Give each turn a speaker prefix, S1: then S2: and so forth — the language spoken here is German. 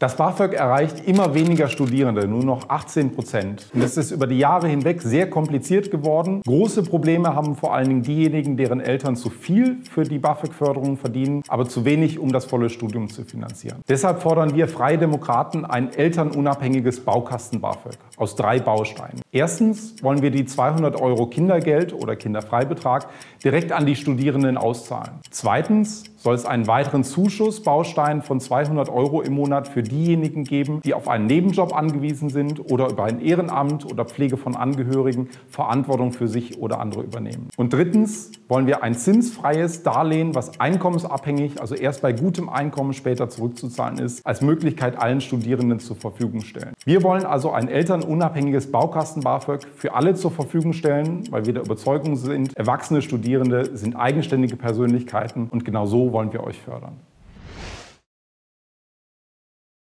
S1: Das BAföG erreicht immer weniger Studierende, nur noch 18 Prozent. Und es ist über die Jahre hinweg sehr kompliziert geworden. Große Probleme haben vor allen Dingen diejenigen, deren Eltern zu viel für die BAföG-Förderung verdienen, aber zu wenig, um das volle Studium zu finanzieren. Deshalb fordern wir Freie Demokraten ein elternunabhängiges Baukasten-BAföG aus drei Bausteinen. Erstens wollen wir die 200 Euro Kindergeld oder Kinderfreibetrag direkt an die Studierenden auszahlen. Zweitens soll es einen weiteren Zuschussbaustein von 200 Euro im Monat für diejenigen geben, die auf einen Nebenjob angewiesen sind oder über ein Ehrenamt oder Pflege von Angehörigen Verantwortung für sich oder andere übernehmen. Und drittens wollen wir ein zinsfreies Darlehen, was einkommensabhängig, also erst bei gutem Einkommen später zurückzuzahlen ist, als Möglichkeit allen Studierenden zur Verfügung stellen. Wir wollen also ein elternunabhängiges Baukasten-BAföG für alle zur Verfügung stellen, weil wir der Überzeugung sind, erwachsene Studierende sind eigenständige Persönlichkeiten und genau so wollen wir euch fördern.